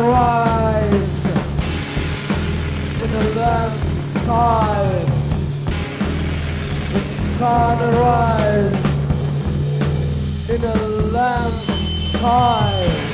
rise in the left side. The sun rise in the left side.